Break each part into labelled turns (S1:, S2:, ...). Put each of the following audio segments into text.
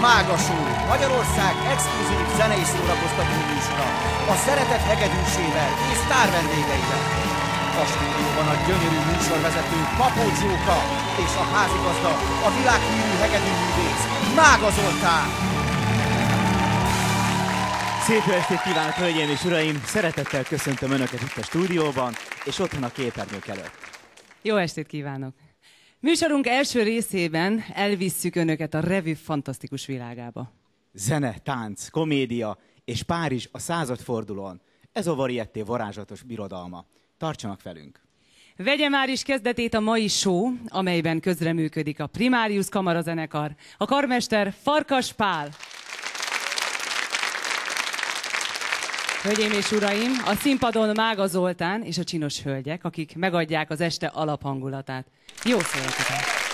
S1: itt a Mága Show, Magyarország exkluzív zenei szórakoztató műsora, a szeretet hegedűsével és sztár vendégeivel. A stúdióban a gyönyörű műsorvezető Papó Csóka és a házigazda, a világhírű hegedűművész Mága Zoltán.
S2: Szép jó estét kívánok, hölgyeim és uraim! Szeretettel köszöntöm Önöket itt a stúdióban, és otthon a képernyők előtt.
S3: Jó estét kívánok! Műsorunk első részében elvisszük Önöket a revű fantasztikus világába.
S2: Zene, tánc, komédia és Párizs a századfordulón. Ez a Varietté varázslatos birodalma. Tartsanak velünk!
S3: Vegye már is kezdetét a mai show, amelyben közreműködik a Primarius Kamarazenekar, a karmester Farkas Pál. Hölgyeim és uraim, a színpadon Mága Zoltán és a csinos hölgyek, akik megadják az este alaphangulatát. Jó szórakozást!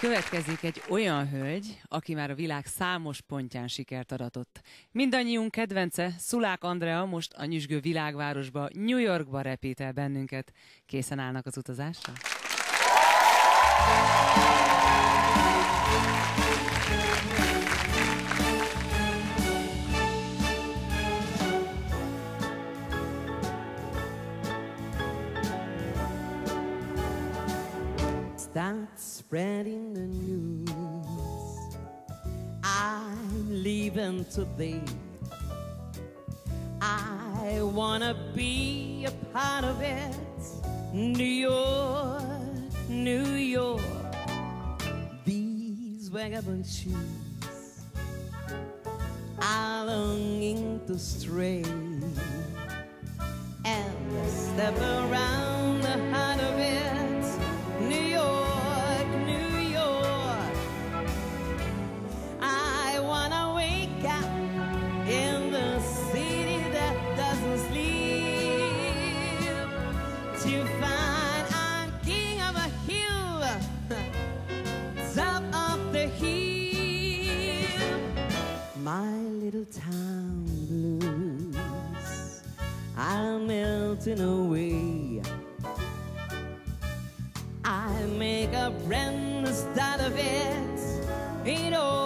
S3: Következik egy olyan hölgy, aki már a világ számos pontján sikert aratott. Mindannyiunk kedvence, Szulák Andrea most a nyüzsgő világvárosba, New Yorkba repít el bennünket. Készen állnak az utazásra?
S4: Start spreading Leaving today. I wanna be a part of it. New York, New York. These vagabond shoes are longing to stray and step around melting away. I make a brand new start of it in old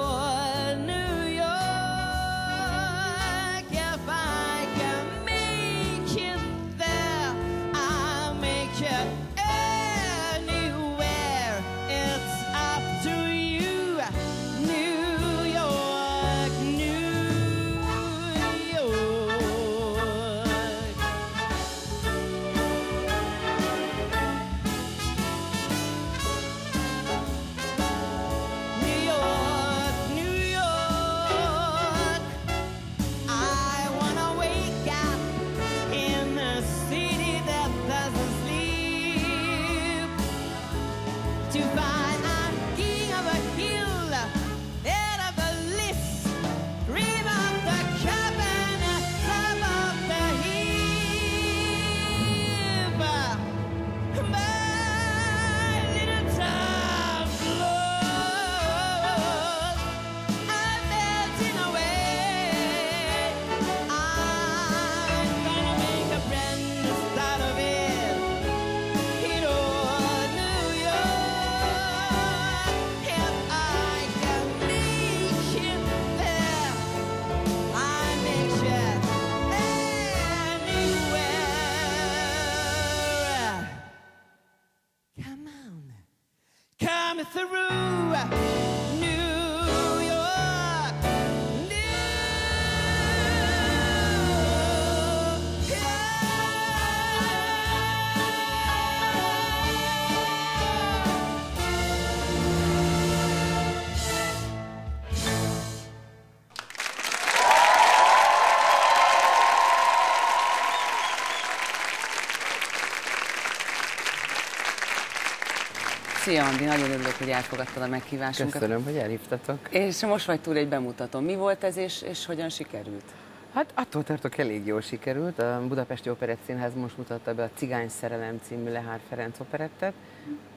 S3: Szia Andi, nagyon örülök, hogy elfogadtad a meghívásunkat.
S5: Köszönöm, hogy elhívtatok.
S3: És most vagy túl egy bemutatón. Mi volt ez, és, és hogyan sikerült?
S5: Hát attól tartok elég jól sikerült. A Budapesti Operett Színház most mutatta be a Cigány Szerelem című Lehár Ferenc operettet,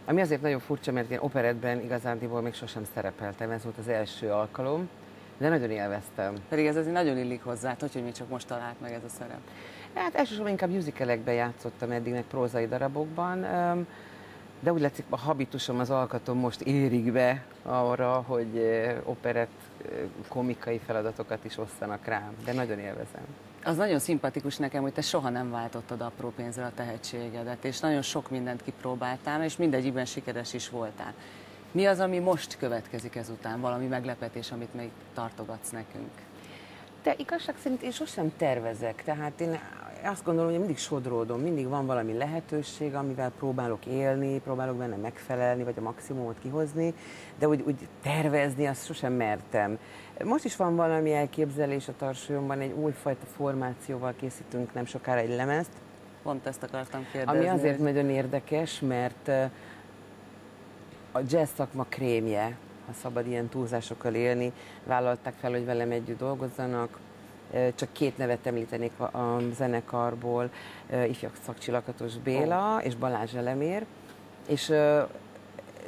S5: ami azért nagyon furcsa, mert én operettben igazándiból még sosem szerepeltem, ez volt az első alkalom, de nagyon élveztem.
S3: Pedig ez azért nagyon illik hozzá, hogy, hogy mi csak most talált meg ez a szerep.
S5: Hát elsősorban inkább musicalekben játszottam eddig, meg prózai darabokban, de úgy látszik, a habitusom, az alkatom most érik be arra, hogy operett komikai feladatokat is osszanak rám, de nagyon élvezem.
S3: Az nagyon szimpatikus nekem, hogy te soha nem váltottad apró pénzre a tehetségedet, és nagyon sok mindent kipróbáltál, és mindegyikben sikeres is voltál. Mi az, ami most következik ezután? Valami meglepetés, amit még tartogatsz nekünk?
S5: De igazság szerint én sosem tervezek, tehát én azt gondolom, hogy mindig sodródom, mindig van valami lehetőség, amivel próbálok élni, próbálok benne megfelelni, vagy a maximumot kihozni, de úgy, úgy tervezni azt sosem mertem. Most is van valami elképzelés a tarsolyomban, egy újfajta formációval készítünk nem sokára egy lemezt,
S3: Pont ezt akartam kérdezni.
S5: ami azért nagyon érdekes, mert a jazz szakma krémje, ha szabad ilyen túlzásokkal élni, vállalták fel, hogy velem együtt dolgozzanak. Csak két nevet említenék a, zenekarból, ifjabb szakcsilakatos Béla és Balázs Elemér. És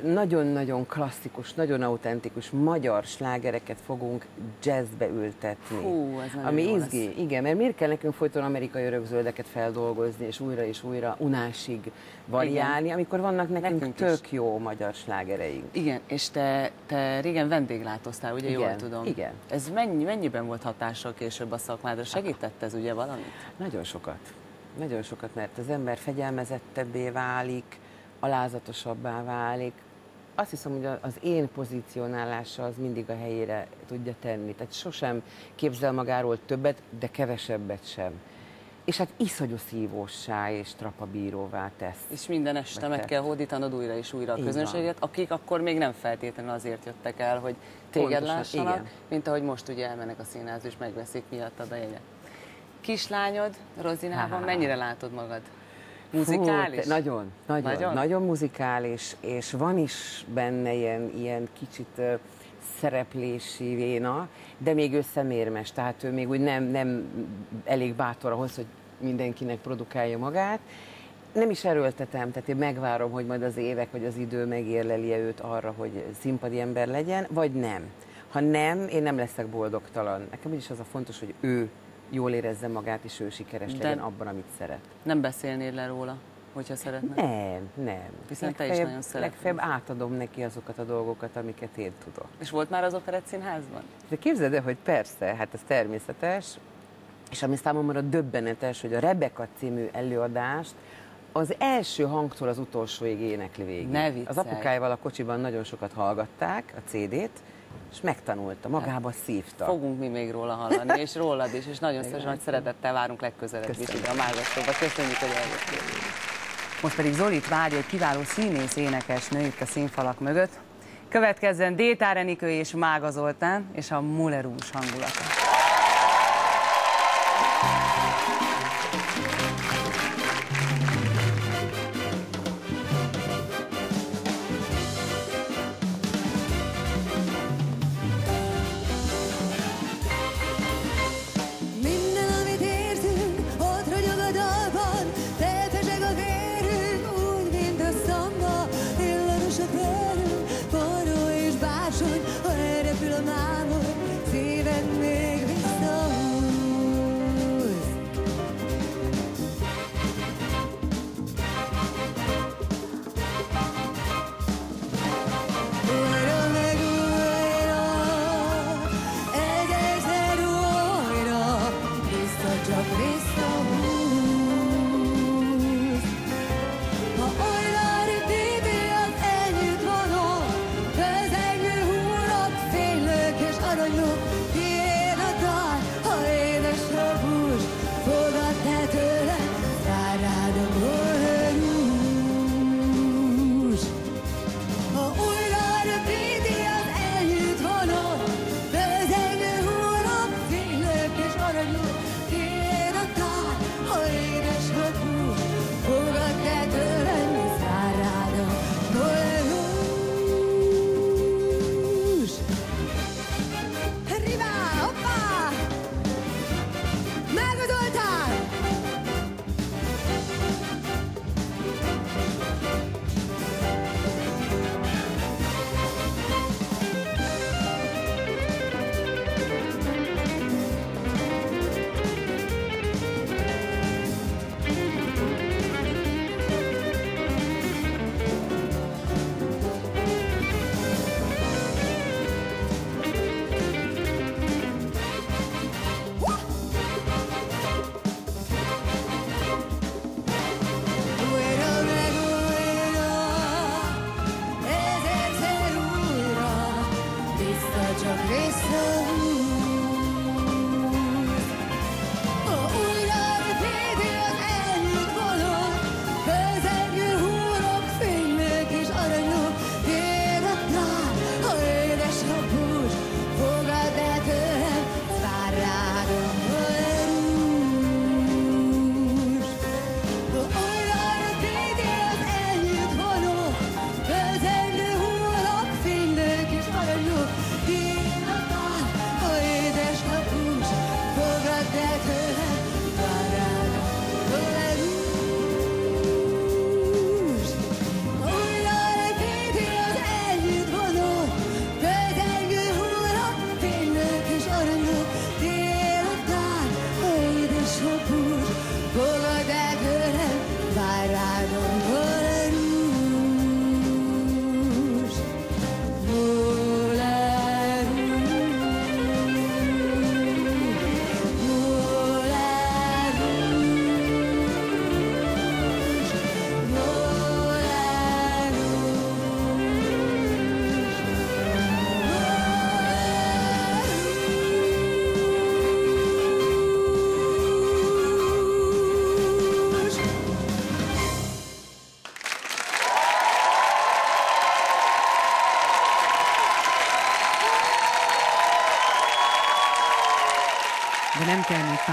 S5: nagyon-nagyon klasszikus, nagyon autentikus magyar slágereket fogunk jazzbe ültetni.
S3: Hú, ez
S5: Ami izgi, igen, mert miért kell nekünk folyton amerikai örökzöldeket feldolgozni, és újra és újra unásig variálni, amikor vannak nekünk,
S3: Nekünk is.
S5: tök jó magyar slágereink.
S3: Igen, és te, te régen vendéglátoztál, ugye jól
S5: Igen,
S3: tudom?
S5: igen.
S3: Ez mennyi, mennyiben volt hatással később a szakmádra? Segített ez ugye valamit?
S5: Nagyon sokat. Nagyon sokat, mert az ember fegyelmezettebbé válik, alázatosabbá válik. Azt hiszem, hogy az én pozícionálása az mindig a helyére tudja tenni. Tehát sosem képzel magáról többet, de kevesebbet sem. És hát iszonyú szívóssá és trapabíróvá tesz.
S3: És minden este meg kell hódítanod újra és újra a
S5: Így
S3: közönséget, akik akkor még nem feltétlenül azért jöttek el, hogy téged
S5: Pontosan,
S3: lássanak,
S5: igen.
S3: mint ahogy most ugye elmennek a színházba és megveszik miattad a jegyet. Kislányod Rozinában
S5: Há.
S3: mennyire látod magad?
S5: Fú,
S3: Muzikális?
S5: te- nagyon, nagyon,
S3: Nagyon?
S5: nagyon, muzikális, és van is benne ilyen, ilyen kicsit szereplési véna, de még ő szemérmes, tehát ő még úgy nem, nem elég bátor ahhoz, hogy mindenkinek produkálja magát. Nem is erőltetem, tehát én megvárom, hogy majd az évek vagy az idő megérleli őt arra, hogy színpadi ember legyen, vagy nem. Ha nem, én nem leszek boldogtalan. Nekem úgyis az a fontos, hogy ő jól érezze magát, és ő sikeres
S3: De-
S5: legyen abban, amit szeret.
S3: Nem beszélnél le róla, hogyha szeretne?
S5: Nem, nem.
S3: Hiszen te is nagyon szeretnéd.
S5: Legfeljebb átadom neki azokat a dolgokat, amiket én tudok.
S3: És volt már az Operett Színházban?
S5: De képzeld el, hogy persze, hát ez természetes, és ami számomra döbbenetes, hogy a Rebeka című előadást az első hangtól az utolsóig énekli végig.
S3: Ne viccelj.
S5: az apukájával a kocsiban nagyon sokat hallgatták a CD-t, és megtanulta, magába szívta.
S3: Fogunk mi még róla hallani, és rólad is, és nagyon szépen nagy szeretettel várunk legközelebb is
S5: Köszönöm.
S3: ide a Mágastóba. Köszönjük, hogy eljöttél. Most pedig Zolit várja egy kiváló színész énekesnő itt a színfalak mögött. Következzen Détár Enikő és Mága Zoltán, és a Mullerús hangulata.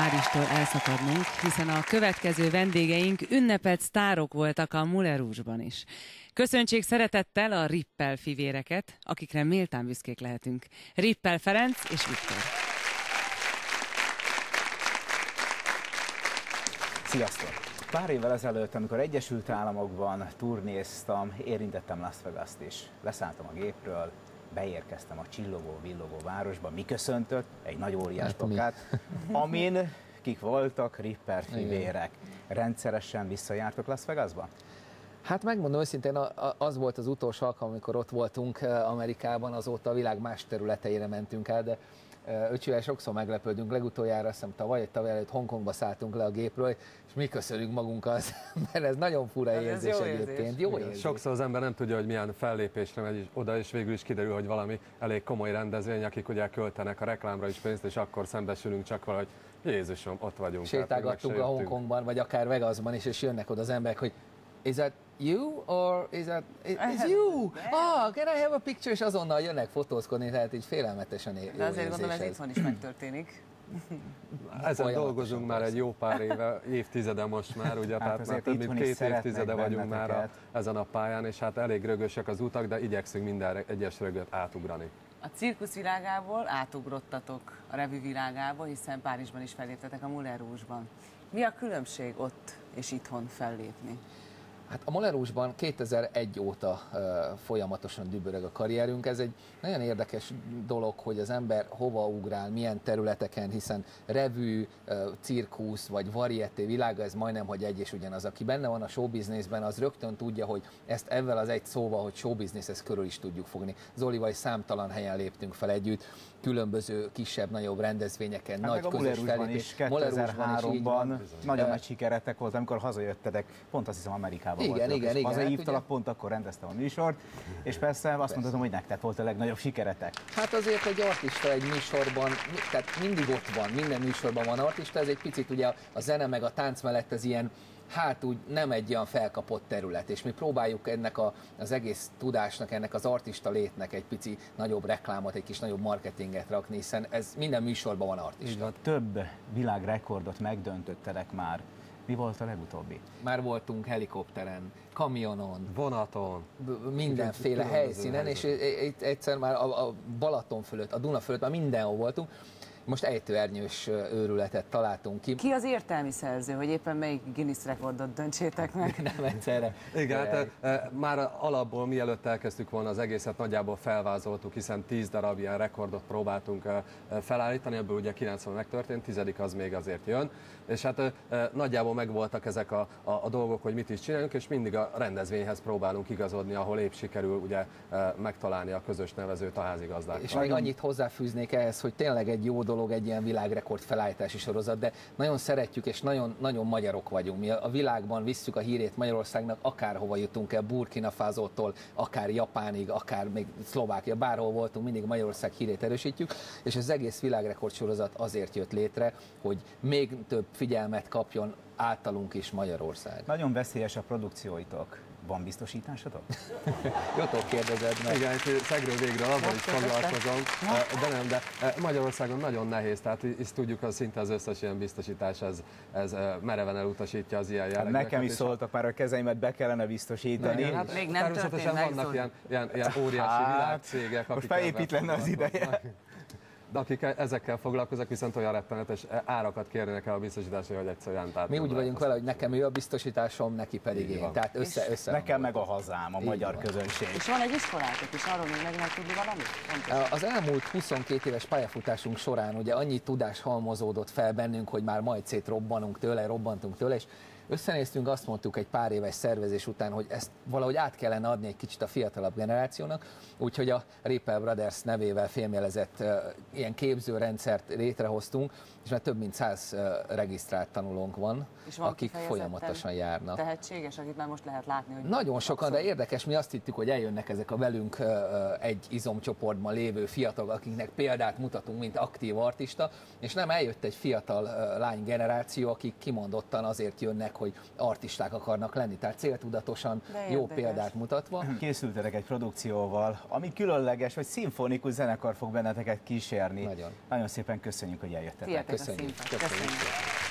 S3: Párizstól elszakadnunk, hiszen a következő vendégeink ünnepelt sztárok voltak a Rouge-ban is. Köszöntsék szeretettel a Rippel fivéreket, akikre méltán büszkék lehetünk. Rippel Ferenc és Viktor.
S2: Sziasztok! Pár évvel ezelőtt, amikor Egyesült Államokban turnéztam, érintettem Las Vegas-t is. Leszálltam a gépről, beérkeztem a csillogó, villogó városba. Mi köszöntött? Egy nagy óriás
S6: Hát
S2: plakát, amin kik voltak, Ripper fivérek. Rendszeresen visszajártok Las Vegasba?
S6: Hát megmondom őszintén, az volt az utolsó alkalom, amikor ott voltunk eh, Amerikában, azóta a világ más területeire mentünk el, de öcsivel sokszor meglepődünk. Legutoljára, azt hiszem tavaly, vagy tavaly előtt Hongkongba szálltunk le a gépről, és mi köszönünk magunkkal, mert ez nagyon fura
S3: Ez
S6: érzés
S3: jó érzés.
S6: egyébként. Jó érzés.
S7: Sokszor az ember nem tudja, hogy milyen fellépésre megy oda, és végül is kiderül, hogy valami elég komoly rendezvény, akik ugye költenek a reklámra is pénzt, és akkor szembesülünk csak valahogy Jézusom, ott vagyunk.
S6: sétálgattunk a. Hongkongban, vagy akár Vegasban is, és jönnek oda az emberek, hogy is that you, or is that, is you? Ah, can I have a picture? És azonnal jönnek fotózkodni, tehát így félelmetesen é-
S3: De azért gondolom ez itthon is megtörténik.
S7: Ezen dolgozunk már egy jó pár éve, évtizede most már, ugye, tehát már több mint két évtizede vagyunk már a, ezen a pályán, és hát elég rögösek az utak, de igyekszünk minden egyes rögöt átugrani.
S3: A cirkusz világából átugrottatok a revű világába, hiszen Párizsban is felléptetek a Moulin Rouge-ban. Mi a különbség ott és itthon fellépni?
S6: Hát a Molerusban 2001 óta uh, folyamatosan dübörög a karrierünk. Ez egy nagyon érdekes dolog, hogy az ember hova ugrál, milyen területeken, hiszen revű, uh, cirkusz vagy varieté világa, ez majdnem, hogy egy és ugyanaz. Aki benne van a showbizniszben, az rögtön tudja, hogy ezt ezzel az egy szóval, hogy showbiznisz, ezt körül is tudjuk fogni. Zolival számtalan helyen léptünk fel együtt, különböző kisebb-nagyobb rendezvényeken,
S2: Hát
S6: nagy
S2: meg a
S6: közös
S2: Moulin
S6: fellépés.
S2: is
S6: Moulin Rouge-ban is így van.
S2: 2003-ban nagyon nagy sikeretek volt, amikor hazajöttetek, pont azt hiszem Amerikában
S6: Igen,
S2: voltatok,
S6: igen, igen,
S2: hazahívtalak,
S6: hát ugye-
S2: pont akkor rendeztem a műsort, és persze azt mondhatom, hogy nektek volt a legnagyobb sikeretek.
S6: Hát azért egy artista egy műsorban, tehát mindig ott van, minden műsorban van artista, ez egy picit ugye a zene meg a tánc mellett ez ilyen, hát úgy nem egy olyan felkapott terület, és mi próbáljuk ennek a, az egész tudásnak, ennek az artista létnek egy pici nagyobb reklámot, egy kis nagyobb marketinget rakni, hiszen ez minden műsorban van artista.
S2: Több világrekordot megdöntöttetek már. Mi volt a legutóbbi?
S6: Már voltunk helikopteren, kamionon,
S7: Vonaton,
S6: mindenféle helyszínen, és itt egyszer már a, a Balaton fölött, a Duna fölött már mindenhol voltunk. Most ejtőernyős őrületet találtunk ki.
S3: Ki az értelmi szerző, hogy éppen melyik Guinness rekordot döntsétek meg?
S6: Nem egyszerre.
S7: Igen, hát, e, már alapból mielőtt elkezdtük volna az egészet nagyjából felvázoltuk, hiszen 10 darab ilyen rekordot próbáltunk felállítani, ebből ugye 90 megtörtént, tizedik az még azért jön, és hát nagyjából megvoltak ezek a, a, a dolgok, hogy mit is csináljunk, és mindig a rendezvényhez próbálunk igazodni, ahol épp sikerül ugye megtalálni a közös nevezőt a házigazdákkal.
S6: És még annyit hozzáfűznék ehhez, hogy tényleg egy jó dolog egy ilyen világrekord felállítási sorozat, de nagyon szeretjük és nagyon, nagyon magyarok vagyunk. Mi a világban visszük a hírét Magyarországnak, akárhova jutunk el, Burkina Fasótól, akár Japánig, akár még Szlovákia, bárhol voltunk, mindig Magyarország hírét erősítjük, és az egész világrekord sorozat azért jött létre, hogy még több figyelmet kapjon általunk is Magyarország.
S2: Nagyon veszélyes a produkcióitok. Van biztosításotok?
S6: Jótól kérdezed meg.
S7: Igen, és szegről végről azzal is foglalkozom, de nem, de Magyarországon nagyon nehéz, tehát ezt tudjuk, hogy szinte az összes ilyen biztosítás ez, ez mereven elutasítja az ilyen
S2: Hát
S7: jellegeket.
S2: nekem is szóltak már, a kezeimet be kellene biztosítani.
S7: Igen, hát
S3: Még nem
S7: természetesen
S3: meg,
S7: vannak ilyen, ilyen, ilyen óriási
S2: Hát,
S7: világcégek,
S2: most felépít lenne az ideje.
S7: De akik e- ezekkel foglalkoznak, viszont olyan rettenetes árakat kérnének el a biztosításra, hogy egyszerűen tehát
S6: Mi úgy vagyunk vele, hogy nekem ő a biztosításom, neki pedig én. Tehát össze, össze
S2: Nekem meg a hazám, a
S6: Így
S2: magyar
S6: van.
S2: közönség.
S3: És van egy iskolátok is, arról még meg tudni valamit?
S6: Az elmúlt 22 éves pályafutásunk során ugye annyi tudás halmozódott fel bennünk, hogy már majd szétrobbanunk tőle, robbantunk tőle, és összenéztünk, azt mondtuk egy pár éves szervezés után, hogy ezt valahogy át kellene adni egy kicsit a fiatalabb generációnak, úgyhogy a Ripple Brothers nevével fémjelezett uh, ilyen képzőrendszert létrehoztunk, és már több mint száz regisztrált tanulónk van,
S3: És van
S6: akik folyamatosan járnak.
S3: Tehetséges, akit már most lehet látni, hogy
S6: Nagyon sokan, de érdekes, mi azt hittük, hogy eljönnek ezek a velünk egy izomcsoportban lévő fiatalok, akiknek példát mutatunk, mint aktív artista, és nem eljött egy fiatal lány generáció, akik kimondottan azért jönnek, hogy artisták akarnak lenni. Tehát céltudatosan
S3: De
S6: jó
S3: érdekes.
S6: példát mutatva.
S2: Készültetek egy produkcióval, ami különleges, vagy szimfonikus zenekar fog benneteket kísérni.
S6: Nagyon.
S2: Nagyon szépen köszönjük, hogy eljöttetek.
S3: Sziasztok a
S6: Köszönjük.
S3: színpad.
S6: Köszönjük.
S3: Köszönjük.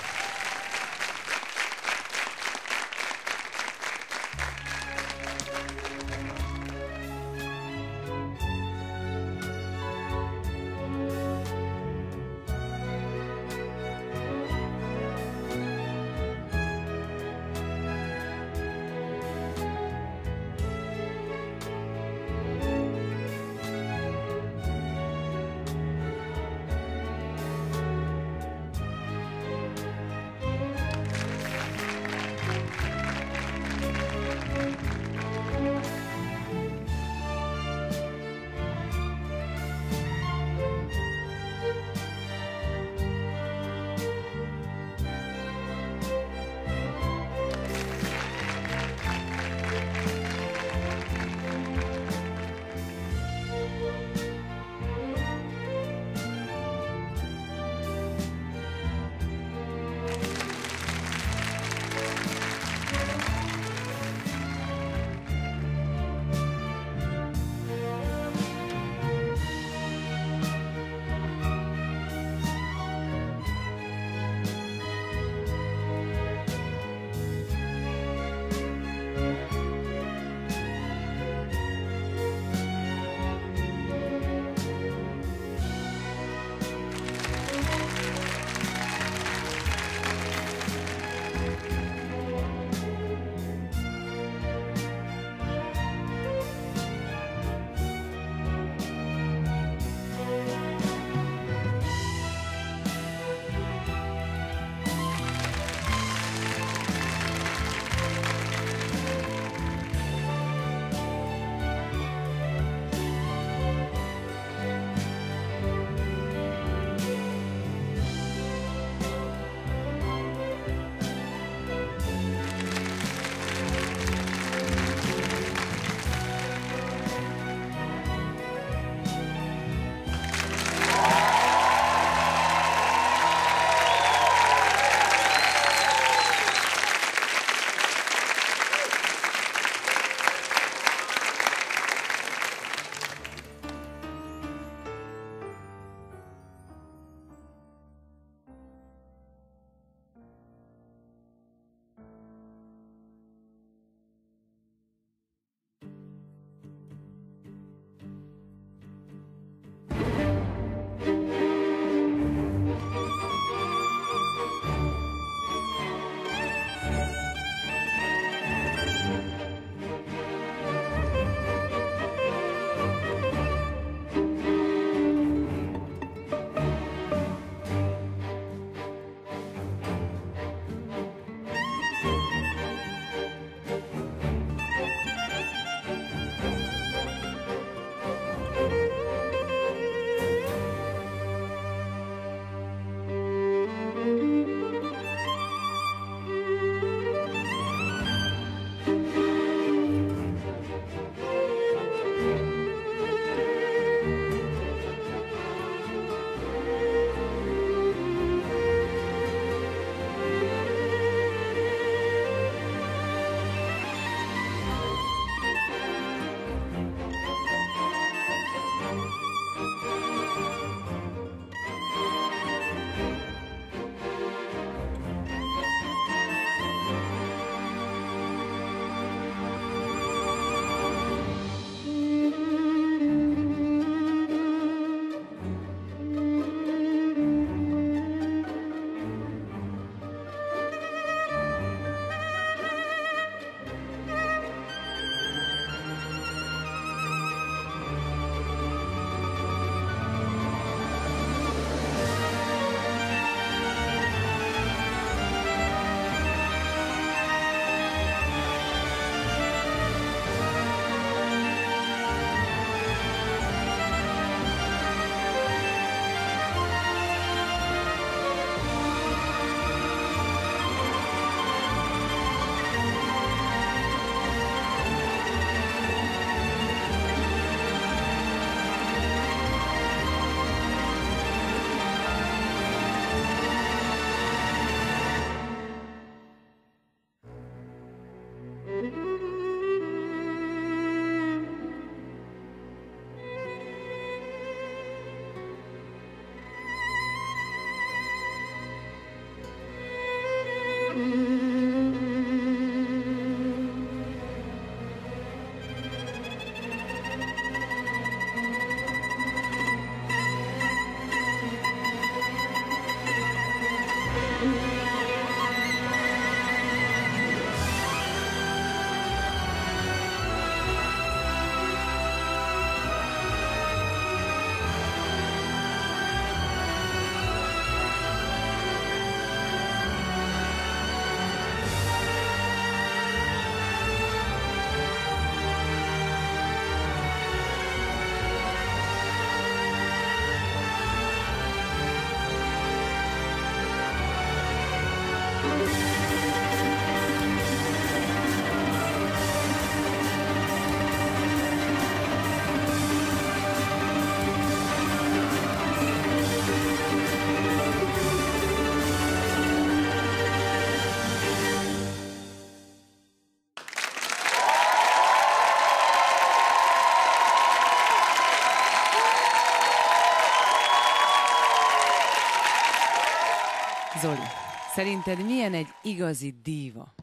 S3: Szerinted milyen egy igazi díva?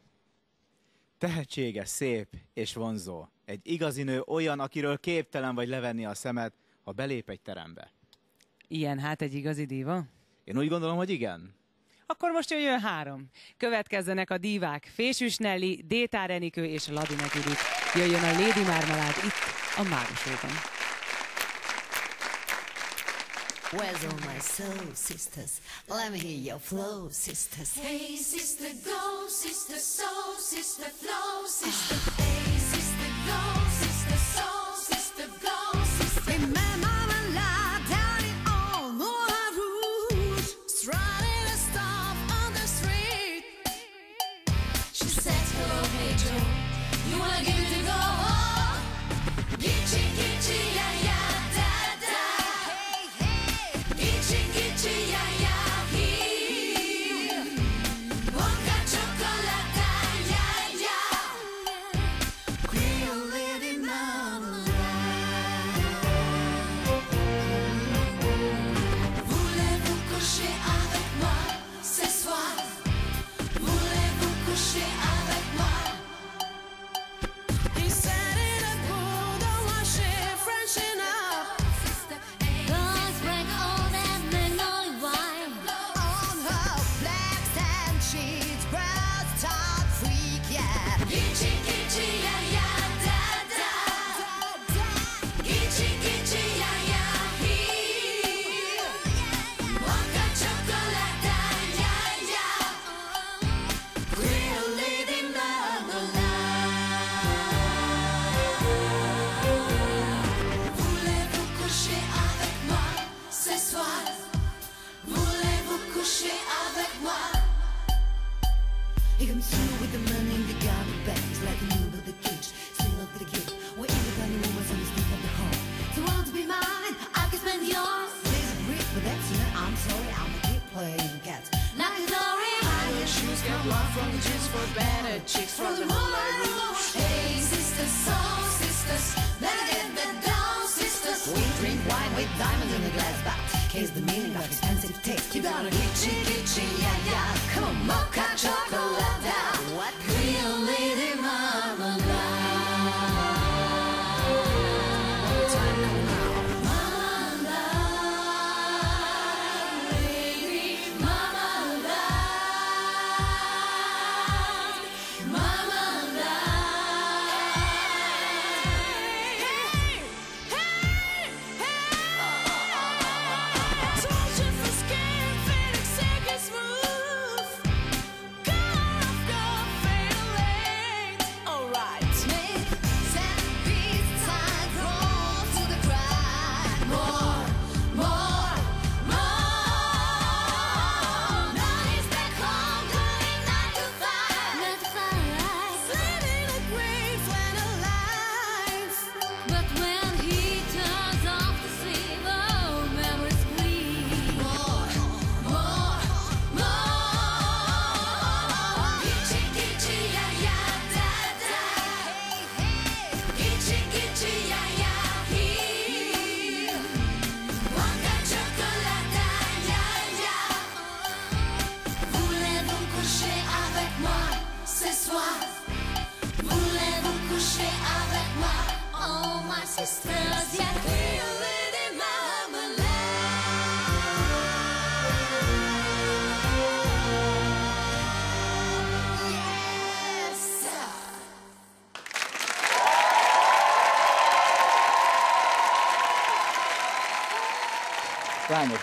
S2: Tehetséges, szép és vonzó. Egy igazi nő olyan, akiről képtelen vagy levenni a szemed, ha belép egy terembe.
S3: Ilyen hát egy igazi díva?
S2: Én úgy gondolom, hogy igen.
S3: Akkor most jöjjön három. Következzenek a dívák Fésűs Nelly, Détár Enikő és Ladinek Judit. Jöjjön a Lady Marmalade itt, a Mágosóban.
S8: Where's all my soul sisters? Let me hear your flow, sisters.
S9: Hey, sister, go, sister, soul, sister, flow, sister. Hey, sister, go, sister, soul, sister, go, sister. Remember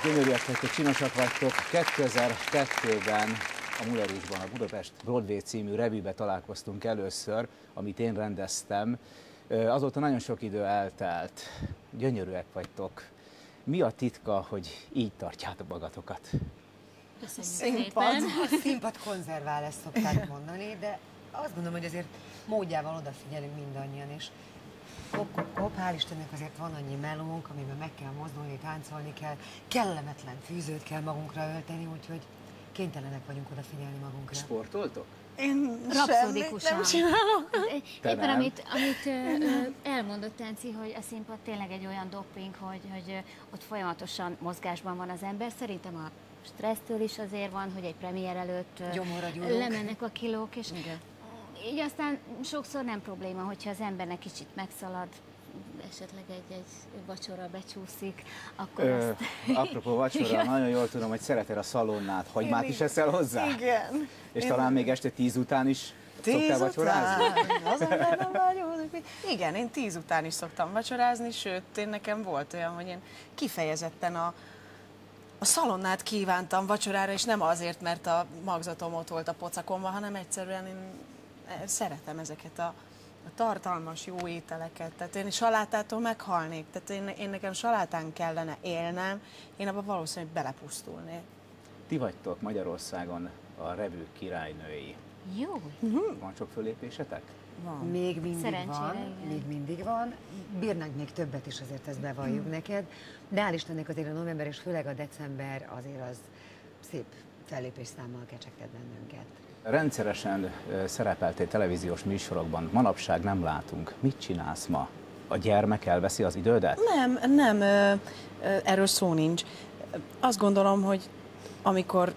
S2: gyönyörűek vagytok, csinosak vagytok. 2002-ben a Mullerusban, a Budapest Broadway című revűbe találkoztunk először, amit én rendeztem. Azóta nagyon sok idő eltelt. Gyönyörűek vagytok. Mi a titka, hogy így tartjátok magatokat?
S10: Színpad, a színpad konzervál, ezt szokták mondani, de azt gondolom, hogy azért módjával odafigyelünk mindannyian, és kop, kop, kop, hál' Istennek azért van annyi melónk, amiben meg kell mozdulni, táncolni kell, kellemetlen fűzőt kell magunkra ölteni, úgyhogy kénytelenek vagyunk odafigyelni magunkra.
S2: Sportoltok?
S10: Én
S11: Rapszodikusan.
S10: nem csinálok.
S11: Éppen
S2: nem?
S11: amit, amit elmondott Tenci, hogy a színpad tényleg egy olyan dopping, hogy, hogy ott folyamatosan mozgásban van az ember. Szerintem a
S9: stressztől is azért van, hogy egy premier előtt
S11: Gyomorra gyúrunk.
S9: lemennek a kilók, és
S3: Igen.
S9: Így aztán sokszor nem probléma, hogyha az embernek kicsit megszalad, esetleg egy-egy vacsora becsúszik, akkor
S2: Ö,
S9: azt...
S2: apropó vacsora,
S9: Igen.
S2: nagyon jól tudom, hogy szereted a szalonnát. Hagymát is eszel hozzá?
S11: Igen.
S2: És
S11: Én-
S2: talán még este tíz után is
S11: Tíz
S2: szoktál vacsorázni?
S11: után, mi- Igen, én tíz után is szoktam vacsorázni, sőt, én nekem volt olyan, hogy én kifejezetten a, a szalonnát kívántam vacsorára, és nem azért, mert a magzatom ott volt a pocakomban, hanem egyszerűen én szeretem ezeket a, a tartalmas, jó ételeket. Tehát én salátától meghalnék. Tehát én, én nekem salátán kellene élnem, én abban valószínűleg belepusztulnék.
S2: Ti vagytok Magyarországon a revő királynői.
S9: Jó.
S2: Van sok fölépésetek?
S11: Van.
S10: Még mindig
S9: Szerencsére,
S10: van,
S9: igen.
S10: még mindig van. Bírnánk még többet is, azért ezt bevalljuk neked. De hál' Istennek azért a november és főleg a december azért az szép fellépés számmal kecsegtet bennünket.
S2: Rendszeresen szerepeltél televíziós műsorokban, manapság nem látunk. Mit csinálsz ma? A gyermek elveszi az idődet?
S11: Nem, nem, erről szó nincs. Azt gondolom, hogy amikor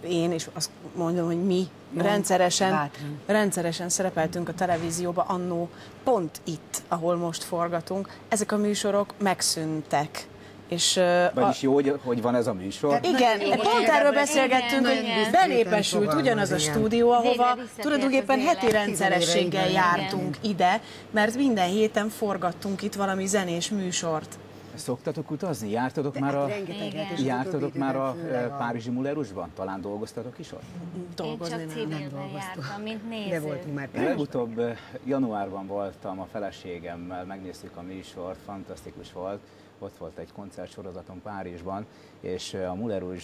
S11: én, és azt mondom, hogy mi rendszeresen,
S5: bátran.
S11: rendszeresen szerepeltünk a televízióba annó pont itt, ahol most forgatunk, ezek a műsorok megszűntek. És,
S2: Vagyis jó, hogy, hogy van ez a műsor?
S11: igen,
S9: Igen.
S11: pont erről beszélgettünk,
S9: Igen.
S11: hogy
S10: Fogalmaz,
S11: ugyanaz a stúdió, ahova tulajdonképpen heti rendszerességgel
S10: éve, igen.
S11: jártunk ide, mert minden héten forgattunk itt valami zenés műsort.
S2: Szoktatok utazni? Jártatok már a,
S10: Hát az
S2: jártatok már a ö, Párizsi Mullerusban? Talán dolgoztatok is ott?
S9: Én
S11: Dolgozni
S9: csak
S11: nem.
S9: civilben
S10: dolgoztunk.
S9: jártam, mint néző.
S10: De voltunk már
S2: Én legutóbb januárban voltam a feleségemmel, megnéztük a műsort, fantasztikus volt. Ott volt egy koncertsorozaton Párizsban, és a Moulin Rouge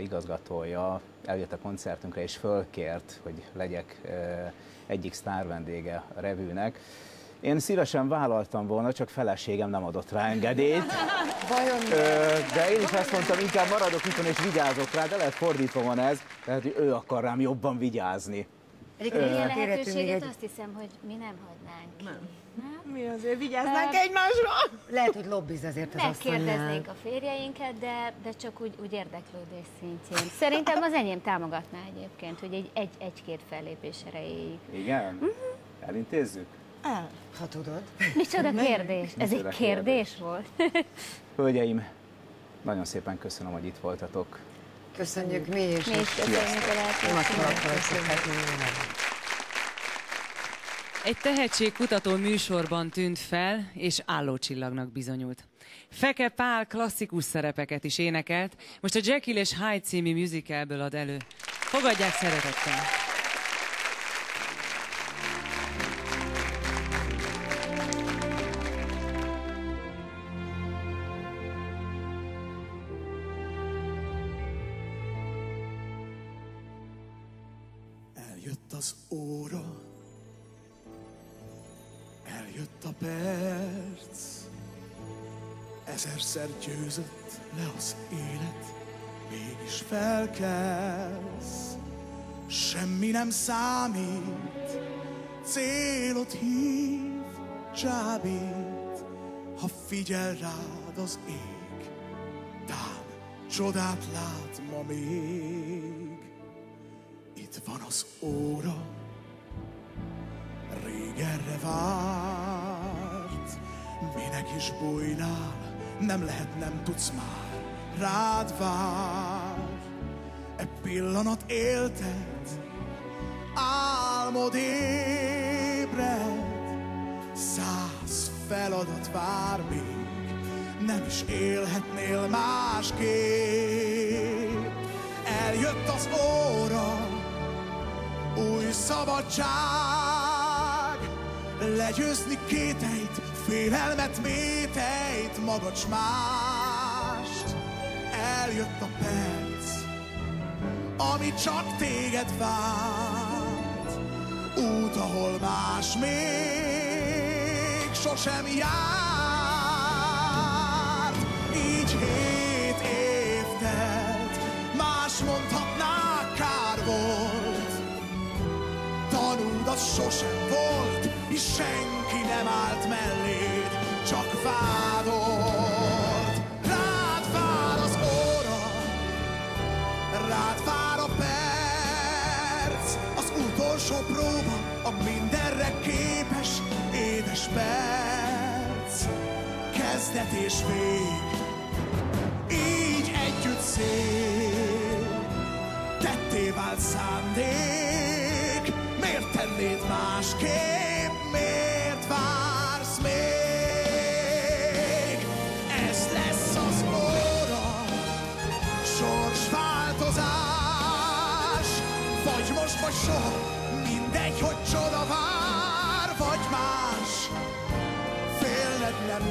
S2: igazgatója eljött a koncertünkre, és fölkért, hogy legyek egyik sztár vendége a revűnek. Én szívesen vállaltam volna, csak feleségem nem adott rá engedélyt.
S10: Vajon
S2: Ö, De én is azt mondtam, inkább maradok itt és vigyázok rá, de lehet fordítva van ez, tehát hogy ő akar rám jobban vigyázni.
S10: Egyébként
S9: Ilyen lehetőséget azt hiszem, hogy mi nem hagynánk. Nem.
S11: Mi azért vigyáznánk egymásra?
S10: Lehet, hogy lobbiz azért az.
S9: Megkérdeznék a férjeinket, de, de csak úgy, úgy érdeklődés szintjén. Szerintem az enyém támogatná egyébként, hogy egy, egy, egy-két fellépés erejéig.
S2: Igen? Elintézzük?
S11: El.
S10: Ha tudod.
S9: Micsoda kérdés? Ez
S2: Micsoda
S9: egy kérdés volt?
S2: Hölgyeim, nagyon szépen köszönöm, hogy itt voltatok.
S10: Köszönjük mi is.
S9: Mi is köszönjük a lehetőséget.
S3: Egy tehetségkutató műsorban tűnt fel, és állócsillagnak bizonyult. Feke Pál klasszikus szerepeket is énekelt, most a Jekyll és Hyde című musicalből ad elő. Fogadják szeretettel!
S12: Eljött az óra, eljött a perc, ezerszer győzött le az élet, mégis felkelsz, semmi nem számít, célot hív, csábít, ha figyel rád az ég, tám, csodát lát ma még. Itt van az óra, rég erre várt, minek is bújnál, nem lehet, nem tudsz már, rád vár. E pillanat élted, álmod ébred, száz feladat vár még, nem is élhetnél másképp. Eljött az óra, új szabadság, legyőzni kéteit, félelmet, méteit, magacs mást. Eljött a perc, ami csak téged várt, út, ahol más még sosem járt. Így hét év telt, más mondhatná kár volt, tanuld, az sosem volt, senki nem állt melléd, csak vádolt. Rád vár az óra, rád vár a perc, az utolsó próba, a mindenre képes édes perc. Kezdet és vég, így együtt szél, tetté vált szándék, miért tennéd másképp? Vársz még? Ez lesz az óra, sorsváltozás, vagy most, vagy soha, mindegy, hogy csoda vagy más, félned nem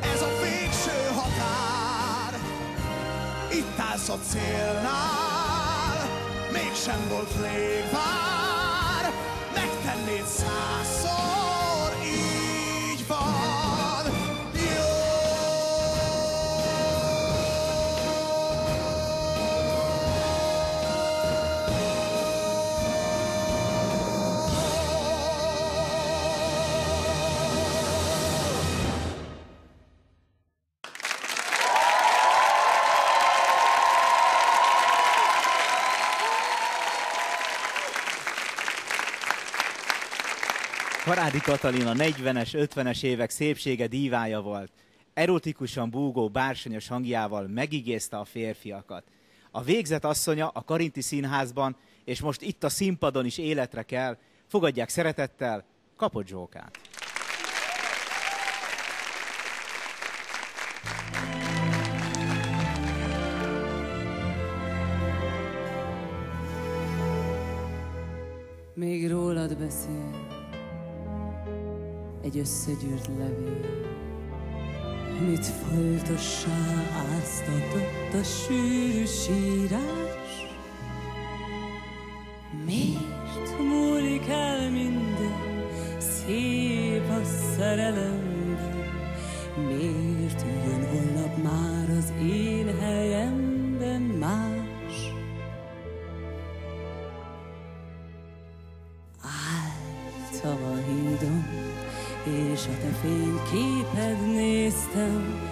S12: ez a végső határ, itt állsz a célnál, mégsem volt légvár, lost.
S2: Parádi Katalina 40-es, 50-es évek szépsége dívája volt. Erotikusan búgó, bársonyos hangjával megigézte a férfiakat. A végzet asszonya a Karinti Színházban, és most itt a színpadon is életre kell. Fogadják szeretettel Kapott Zsókát.
S13: Még rólad beszél egy összegyűrt levél, mit foltossá áztatott a sűrű sírás. Miért múlik el minden szép a szerelemben? Miért jön holnap már az én helyemben fényképed néztem,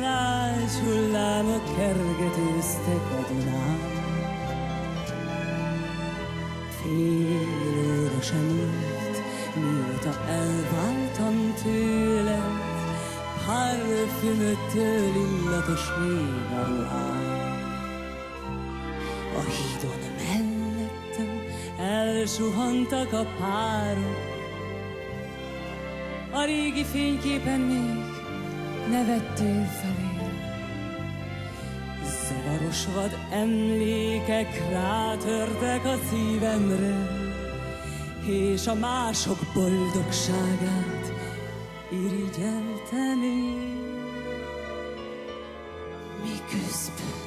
S13: Lágy hullámok kergetőztek a Dunán. Fél óra sem múlt, mióta elváltam tőled, Parfümöttől illatos még a. A hídon mellettem elsuhantak a párok, a régi fényképen még nevettél felé. Zavaros vad emlékek rátörtek a szívemre, és a mások boldogságát irigyeltem én. Miközben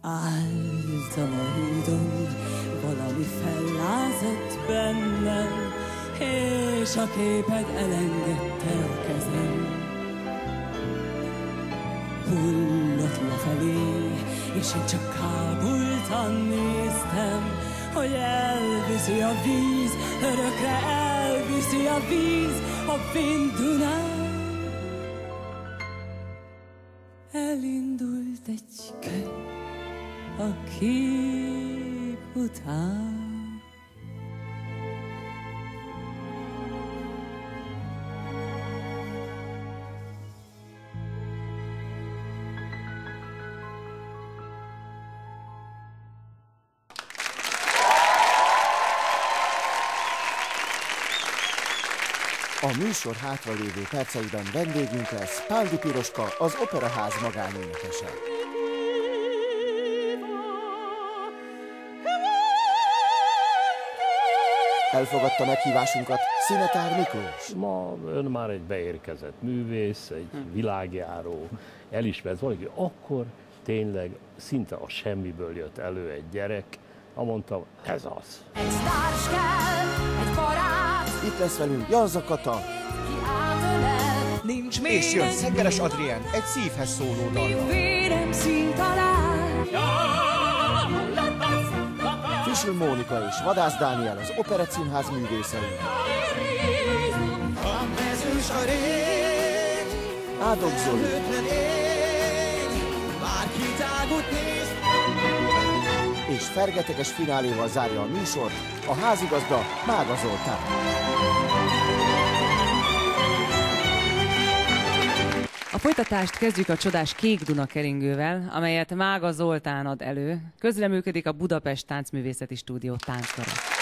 S13: álltam a és a képed elengedte a kezem. Hullott lefelé, és én csak kábultan néztem, hogy elviszi a víz, örökre elviszi a víz a Vén Dunán. Elindult egy könyv a kép után.
S14: A műsor hátralévő perceiben vendégünk lesz Páldi Piroska, az Operaház magányénekese. Elfogadta meghívásunkat Szinetár Miklós.
S15: Ma ön már egy beérkezett művész, egy világjáró, elismert valaki, akkor tényleg szinte a semmiből jött elő egy gyerek, mondtam, ez az.
S16: Egy társ kell, egy barát,
S14: Itt lesz velünk Janza Kata.
S16: Nincs még
S17: És jön
S16: egy
S17: Szengeres Adrien egy szívhez szóló dallal.
S14: Fisül Mónika és Vadász Dániel az Operett Színház művészei. Ádok Zoli,
S12: bárki tágut néz,
S14: és fergeteges fináléval zárja a műsort a házigazda Mága Zoltán.
S3: A folytatást kezdjük a csodás Kék Duna keringővel, amelyet Mága Zoltán ad elő. Közreműködik a Budapest Táncművészeti Stúdió tánckora.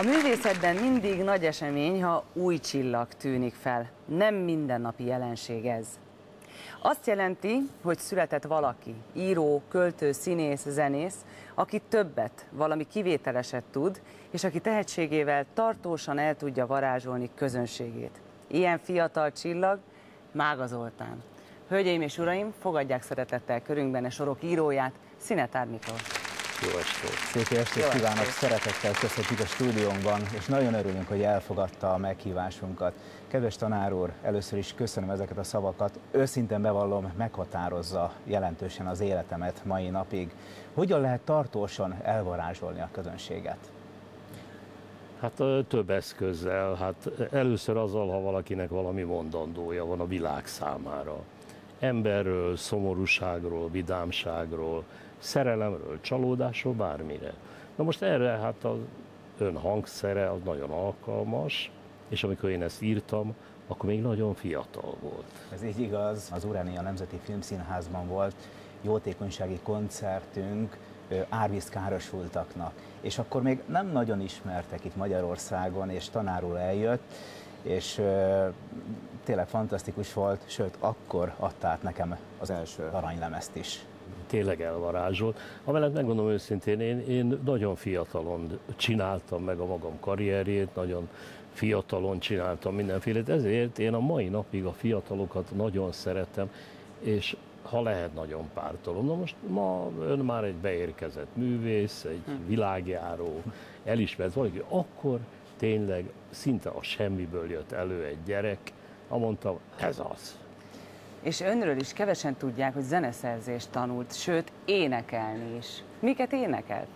S3: A művészetben mindig nagy esemény, ha új csillag tűnik fel. Nem mindennapi jelenség ez. Azt jelenti, hogy született valaki, író, költő, színész, zenész, aki többet, valami kivételeset tud, és aki tehetségével tartósan el tudja varázsolni közönségét. Ilyen fiatal csillag Mága Zoltán. Hölgyeim és uraim, fogadják szeretettel körünkben a sorok íróját, Szinetár Miklós.
S15: Jó estét!
S2: Szép estét
S3: Jó
S2: kívánok,
S3: estét.
S2: szeretettel köszöntjük a stúdiónkban, és nagyon örülünk, hogy elfogadta a meghívásunkat. Kedves tanár úr, először is köszönöm ezeket a szavakat. Őszintén bevallom, meghatározza jelentősen az életemet mai napig. Hogyan lehet tartósan elvarázsolni a közönséget?
S15: Hát több eszközzel, hát először azzal, ha valakinek valami mondandója van a világ számára. Emberről, szomorúságról, vidámságról, szerelemről, csalódásról, bármire. Na most erre hát az ön hangszere az nagyon alkalmas, és amikor én ezt írtam, akkor még nagyon fiatal volt.
S2: Ez így igaz. Az Uránia Nemzeti Filmszínházban volt jótékonysági koncertünk ö, árvíz károsultaknak. És akkor még nem nagyon ismertek itt Magyarországon, és tanár úr eljött, és ö, tényleg fantasztikus volt, sőt, akkor adta át nekem az első aranylemezt is.
S15: Tényleg elvarázsolt. Amellett megmondom őszintén, én, én nagyon fiatalon csináltam meg a magam karrierjét, nagyon fiatalon csináltam mindenfélét, ezért én a mai napig a fiatalokat nagyon szeretem, és ha lehet, nagyon pártolom. Na most ma ön már egy beérkezett művész, egy világjáró, elismert valaki, akkor tényleg szinte a semmiből jött elő egy gyerek, mondtam, ez az.
S3: És önről is kevesen tudják, hogy zeneszerzést tanult, sőt, énekelni is. Miket énekelt?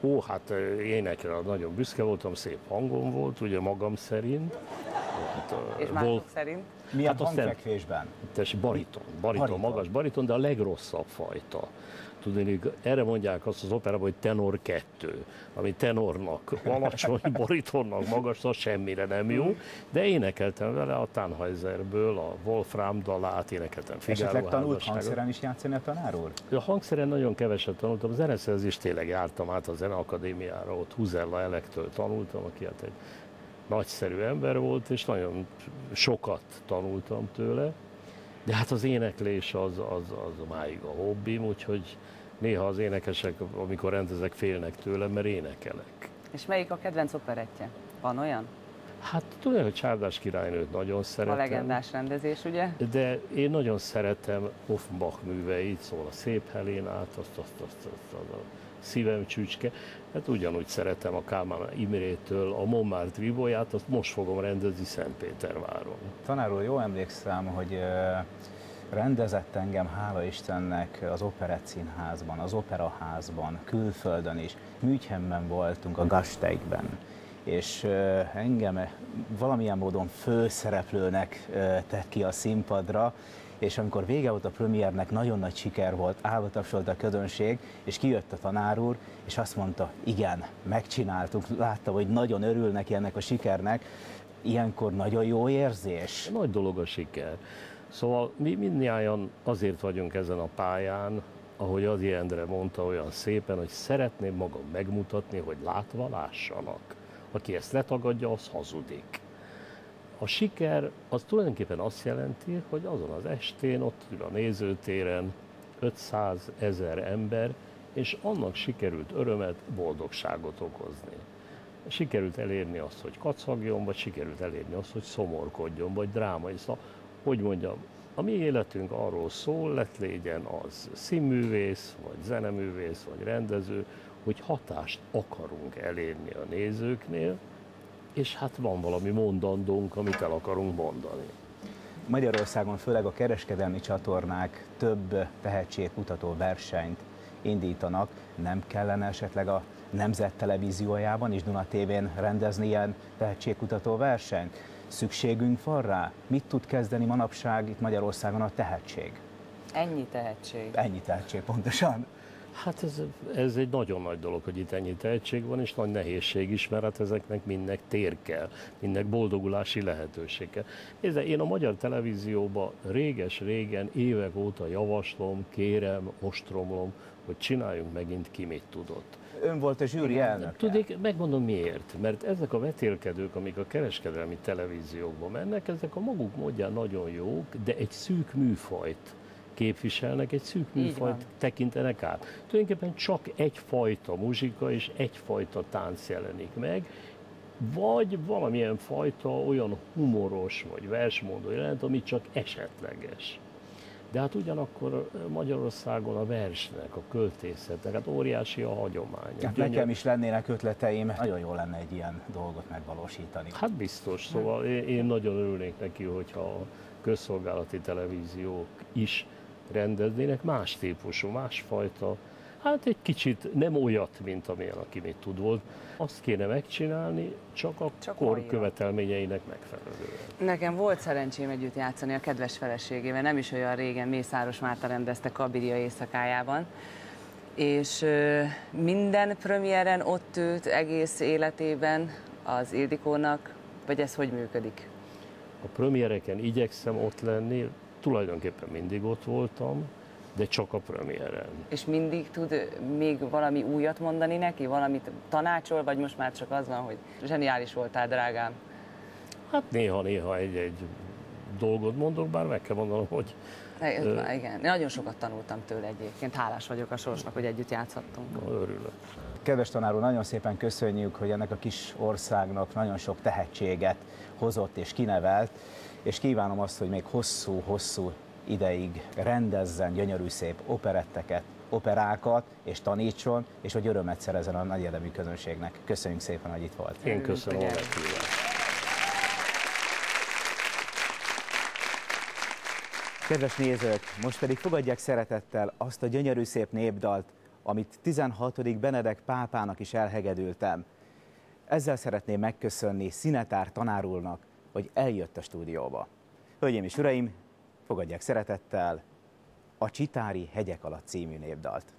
S15: Ó, hát énekre nagyon büszke voltam, szép hangom volt, ugye magam szerint. Hát,
S3: És mások szerint?
S2: Milyen
S15: nem-
S2: hangfekvésben?
S15: Tessék, bariton, bariton,
S2: Bariton.
S15: magas bariton, de a legrosszabb fajta. Tudni, erre mondják azt az operában, hogy tenor kettő, ami tenornak alacsony, baritonnak magas, az semmire nem jó, de énekeltem vele a Tannhäuserből, a Wolfram dalát, énekeltem Figaro
S2: Esetleg tanult hangszeren is játszani a tanár úr?
S15: A hangszeren nagyon keveset tanultam, zeneszerzést tényleg jártam át a Zeneakadémiára, ott Huzella Elektől tanultam, aki hát egy nagyszerű ember volt, és nagyon sokat tanultam tőle, de hát az éneklés az, az, az máig a hobbim, úgyhogy néha az énekesek, amikor rendezek, félnek tőlem, mert énekelek.
S3: És melyik a kedvenc operettje? Van olyan?
S15: Hát tudom, hogy Csárdás királynőt nagyon szeretem.
S3: A legendás rendezés, ugye?
S15: De én nagyon szeretem Offenbach műveit, szóval a Szép Helénát, azt, azt, azt, azt, azt a szívem csücske. Hát ugyanúgy szeretem a Kálmán Imrétől a Montmartre Vivóját, azt most fogom rendezni Szentpéterváron.
S2: Tanár úr, jól emlékszem, hogy rendezett engem, hála Istennek, az Operett Színházban, az Operaházban, külföldön is. Münchenben voltunk, a Gasteigben és engem valamilyen módon főszereplőnek tett ki a színpadra, és amikor vége volt a premiernek, nagyon nagy siker volt, állva tapsolt a közönség, és kijött a tanár úr, és azt mondta, igen, megcsináltuk, látta, hogy nagyon örül neki ennek a sikernek, ilyenkor nagyon jó érzés.
S15: Nagy dolog a siker. Szóval mi mindnyájan azért vagyunk ezen a pályán, ahogy az Endre mondta olyan szépen, hogy szeretném magam megmutatni, hogy látva lássanak. Aki ezt letagadja, az hazudik. A siker az tulajdonképpen azt jelenti, hogy azon az estén ott ül a nézőtéren 500 ezer ember, és annak sikerült örömet, boldogságot okozni. Sikerült elérni azt, hogy kacagjon, vagy sikerült elérni azt, hogy szomorkodjon, vagy drámai. Szóval, hogy mondjam, a mi életünk arról szól, lett legyen az színművész, vagy zeneművész, vagy rendező, hogy hatást akarunk elérni a nézőknél, és hát van valami mondandónk, amit el akarunk mondani.
S2: Magyarországon főleg a kereskedelmi csatornák több tehetségkutató versenyt indítanak. Nem kellene esetleg a Nemzet Televíziójában és Duna TV-n rendezni ilyen tehetségkutató versenyt? Szükségünk van rá? Mit tud kezdeni manapság itt Magyarországon a tehetség?
S3: Ennyi tehetség.
S2: Ennyi tehetség pontosan.
S15: Hát ez, ez egy nagyon nagy dolog, hogy itt ennyi tehetség van, és nagy nehézség is, mert hát ezeknek mindnek tér kell, mindnek boldogulási lehetőség kell. Nézd, én a magyar televízióba réges-régen, évek óta javaslom, kérem, ostromlom, hogy csináljunk megint ki mit tudott.
S2: Ön volt a zsűri elnök.
S15: Tudnék, megmondom miért. Mert ezek a vetélkedők, amik a kereskedelmi televíziókban mennek, ezek a maguk módján nagyon jók, de egy szűk műfajt képviselnek, egy szűk műfajt tekintenek át. Tulajdonképpen csak egyfajta muzsika és egyfajta tánc jelenik meg, vagy valamilyen fajta olyan humoros vagy versmondó jelent, ami csak esetleges. De hát ugyanakkor Magyarországon a versnek, a költészetnek, hát óriási a hagyomány.
S2: Hát nekem is lennének ötleteim, nagyon jó lenne egy ilyen dolgot megvalósítani.
S15: Hát biztos, szóval én, én nagyon örülnék neki, hogyha a közszolgálati televíziók is rendeznének más típusú, másfajta, hát egy kicsit nem olyat, mint amilyen aki mit tud volt. Azt kéne megcsinálni, csak a csak kor
S3: annyira.
S15: követelményeinek megfelelően.
S3: Nekem volt szerencsém együtt játszani a kedves feleségével, nem is olyan régen Mészáros Márta rendezte Kabiria éjszakájában, és minden premiéren ott ült egész életében az Ildikónak, vagy ez hogy működik?
S15: A premiereken igyekszem ott lenni, tulajdonképpen mindig ott voltam, de csak a premiéren.
S3: És mindig tud még valami újat mondani neki, valamit tanácsol, vagy most már csak az van, hogy zseniális voltál, drágám.
S15: Hát néha-néha egy-egy dolgot mondok, bár meg kell mondanom, hogy
S3: Ez
S15: Ö,
S3: már igen. Én nagyon sokat tanultam tőle egyébként. Hálás vagyok a sorsnak, hogy együtt játszhattunk.
S15: örülök.
S2: Kedves tanár úr, nagyon szépen köszönjük, hogy ennek a kis országnak nagyon sok tehetséget hozott és kinevelt, és kívánom azt, hogy még hosszú-hosszú ideig rendezzen gyönyörű szép operetteket, operákat, és tanítson, és hogy örömet szerezen a nagyérdemű közönségnek. Köszönjük szépen, hogy itt volt.
S15: Én köszönöm a meghívást.
S2: Kedves nézők, most pedig fogadják szeretettel azt a gyönyörű szép népdalt, amit 16. Benedek pápának is elhegedültem. Ezzel szeretném megköszönni Szinetár tanár úrnak, hogy eljött a stúdióba. Hölgyeim és uraim, fogadják szeretettel a Csitári hegyek alatt című népdalt.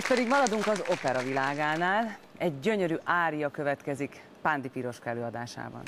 S3: Most pedig maradunk az opera világánál. Egy gyönyörű ária következik Pándi Piroska előadásában.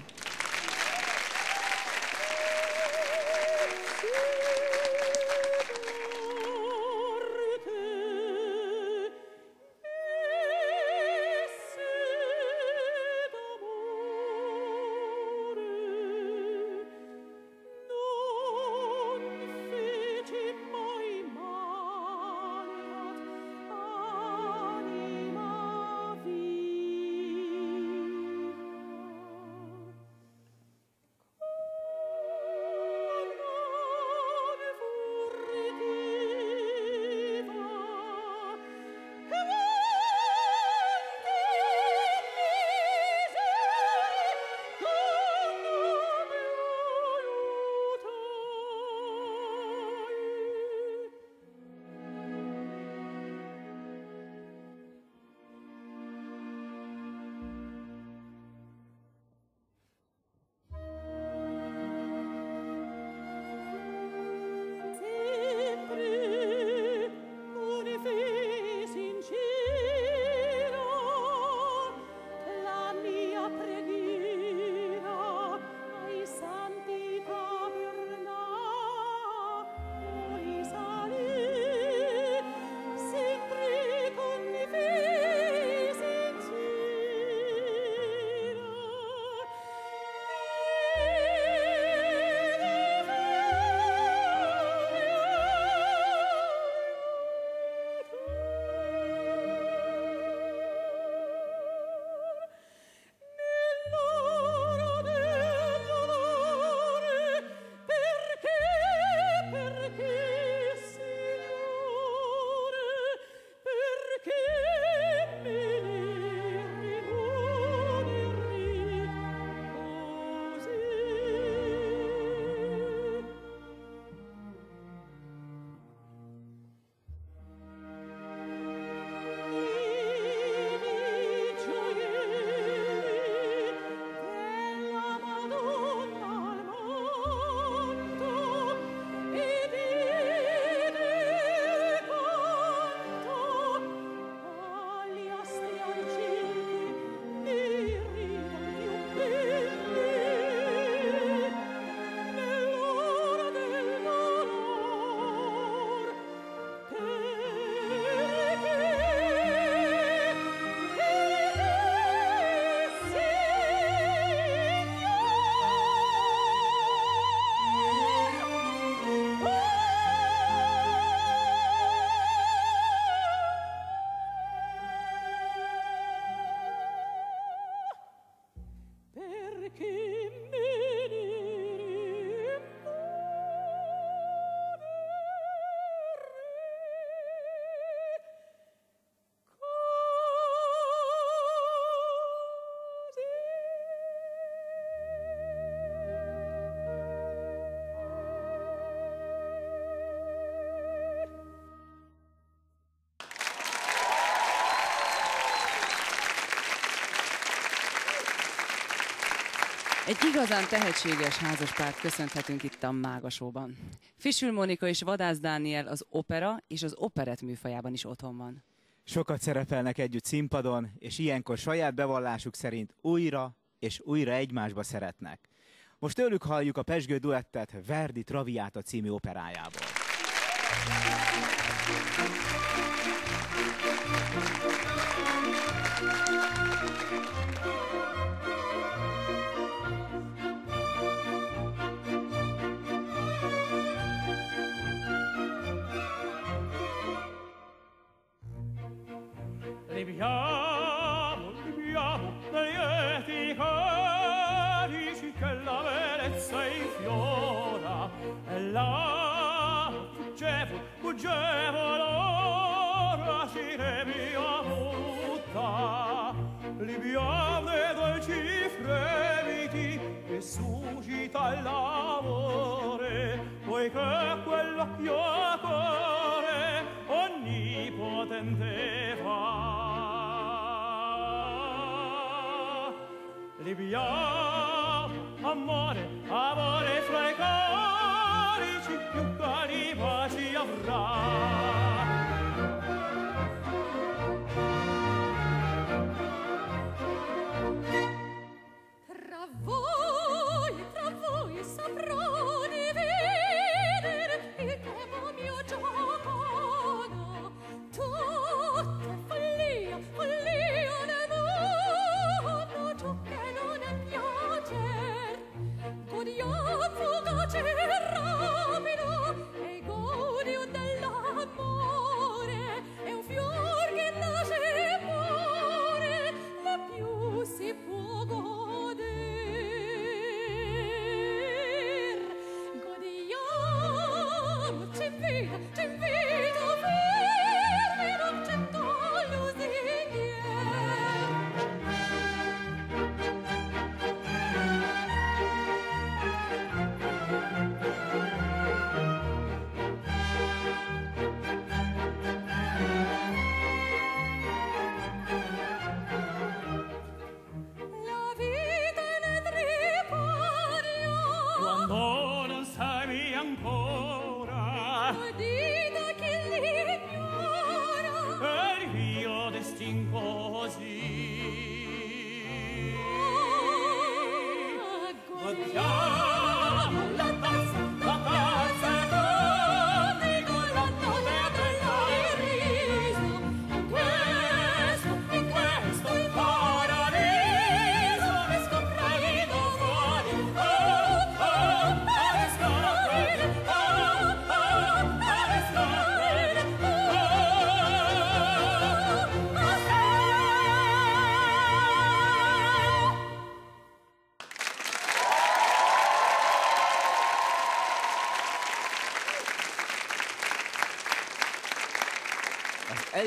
S3: Egy igazán tehetséges házaspárt köszönhetünk itt a Mágasóban. Fisül Monika és Vadász Dániel az opera és az operett műfajában is otthon van.
S2: Sokat szerepelnek együtt színpadon, és ilyenkor saját bevallásuk szerint újra és újra egymásba szeretnek. Most tőlük halljuk a pesgő duettet Verdi Traviata című operájából.
S17: Libiamo,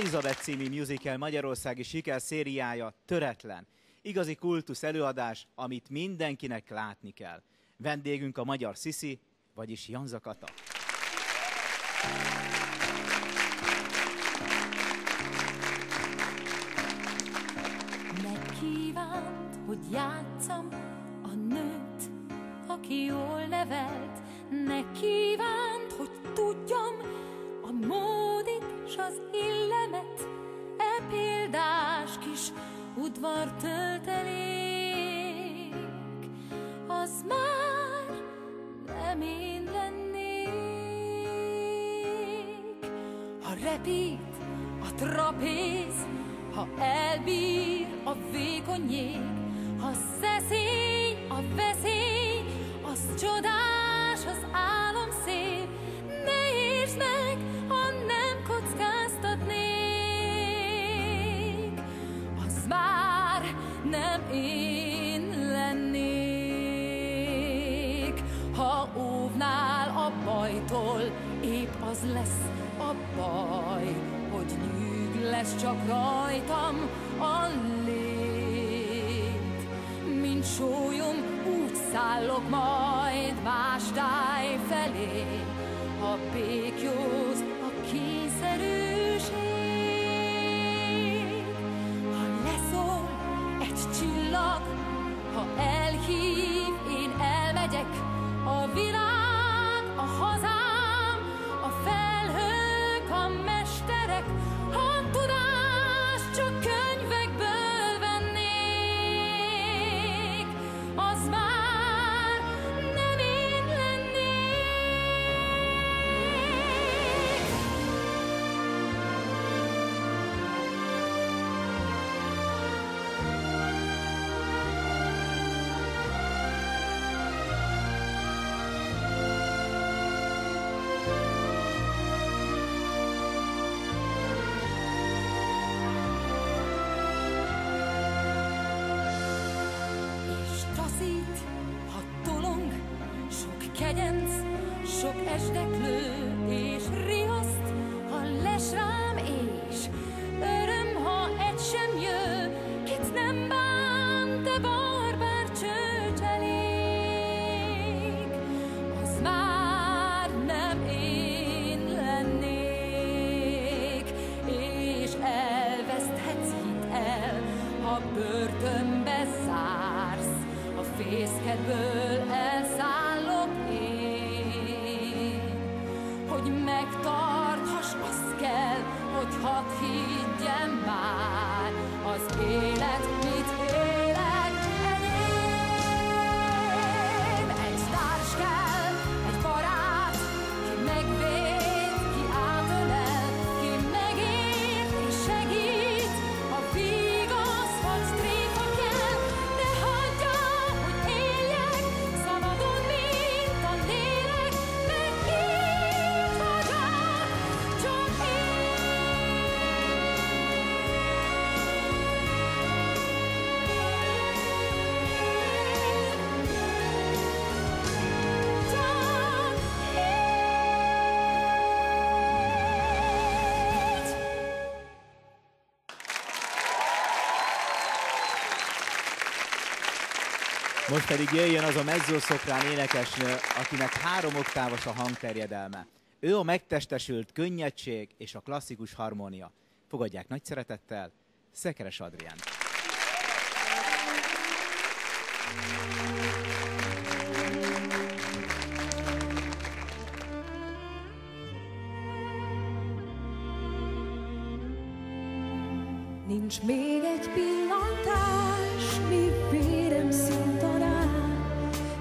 S2: Elizabeth című musical Magyarországi siker szériája töretlen. Igazi kultusz előadás, amit mindenkinek látni kell. Vendégünk a magyar Sisi, vagyis Janza Kata.
S16: Megkívánt, hogy játszam a nőt, aki jól nevelt. Megkívánt, hogy tudjam a módit s az illemet, udvar töltelék. Az már nem én lennék. Ha repít a trapéz, ha elbír a vékony jég, ha szeszély a veszély, az csodás, a bajtól, épp az lesz a baj, hogy nyűg lesz csak rajtam a lét. Mint sólyom, úgy szállok majd más táj felé, ha békjóz a kényszerűség. Ha leszól egy csillag, ha elhív, én elmegyek, a világ, sok esdeklő
S2: Most pedig jöjjön az a mezzoszoprán énekesnő, akinek három oktávos a hangterjedelme. Ő a megtestesült könnyedség és a klasszikus harmónia. Fogadják nagy szeretettel, Szekeres Adrián.
S16: Nincs még egy pillantás,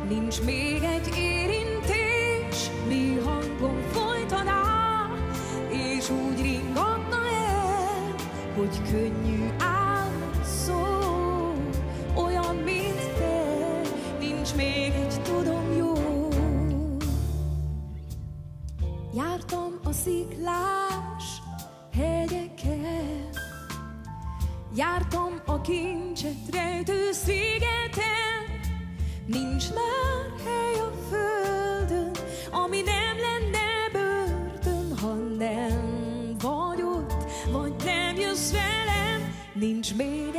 S16: Nincs még egy érintés, mi hangom folytaná, és úgy ringatna el, hogy könnyű szól, olyan, mint te, nincs még egy tudom jó. Jártam a sziklás hegyeken, Jártam a kincset rejtő szigeten, Nincs már hely a földön, ami nem lenne börtön, ha nem vagy ott, vagy nem jössz velem. Nincs még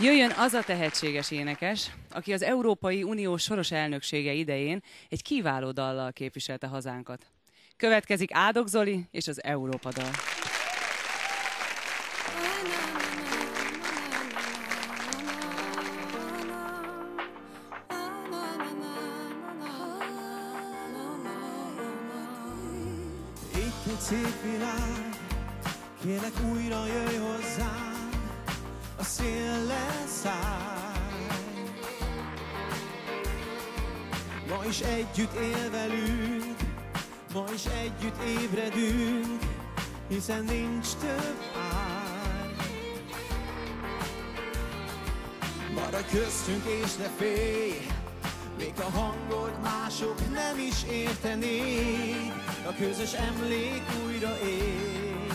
S3: Jöjjön az a tehetséges énekes, aki az Európai Unió soros elnöksége idején egy kiváló dallal képviselte hazánkat. Következik Ádok Zoli és az Európa dal.
S12: Együtt él velünk, ma is együtt ébredünk, hiszen nincs több ár. Maradj köztünk és ne félj, még a hangot mások nem is értenék, a közös emlék újra él.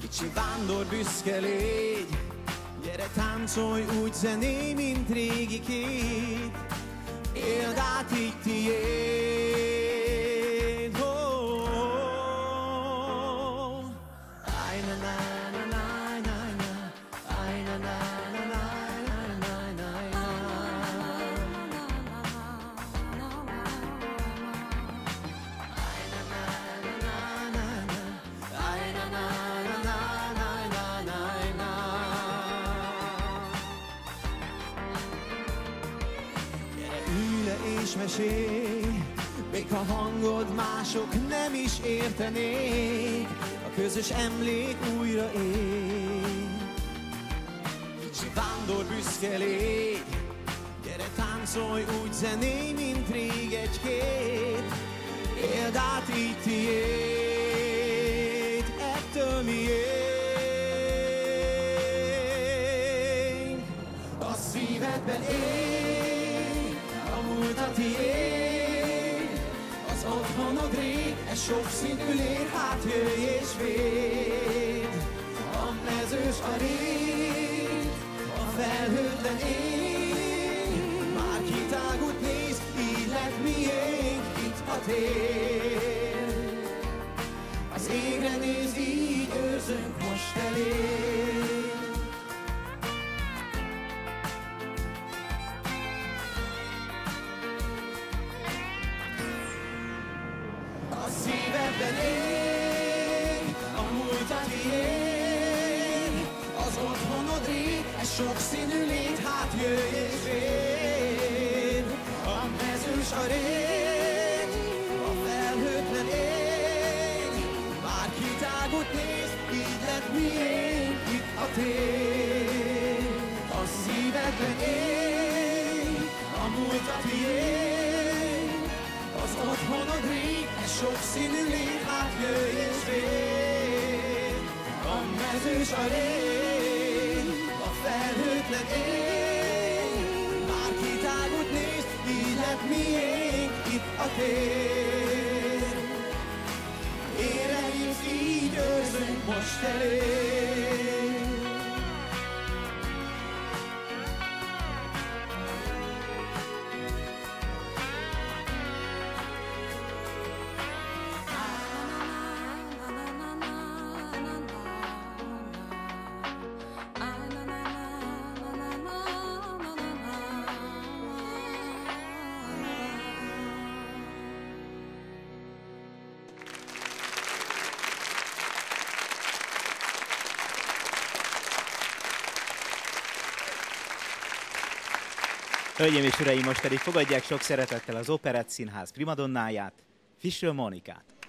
S12: Kicsi vándor büszke légy, gyere táncolj úgy zené, mint régi kép,
S4: verdade que eu hangod mások nem is értenék, a közös emlék újra él. Kicsi vándor büszke légy, gyere táncolj úgy zenéj, mint rég egy-két, éld át így tiéd, ettől miénk. A szívedben ég, a múlt a tiéd, otthonod rég, e sok színű lét, hát jöjj és véd. A mezős a rég, a felhőtlen ég, már kitágut néz, így lett miénk itt a tér. Az égre néz, így őrzünk most elég. Sok színű lét, hát jöjj és véd. A mezős a rég, a felhőtlen ég, már kitágut néz, így lett miénk itt a tér. A szívedben ég, a múlt a tiéd, az otthonod rég, ez sok színű lét, hát jöjj és véd. A mezős a rég, felhőtlen ég, már kitágut néz, így lett miénk itt a tér. Éreljük, így őrzünk most elég.
S16: Hölgyeim és uraim, most pedig fogadják sok szeretettel az Operett Színház primadonnáját, Fisről Monikát.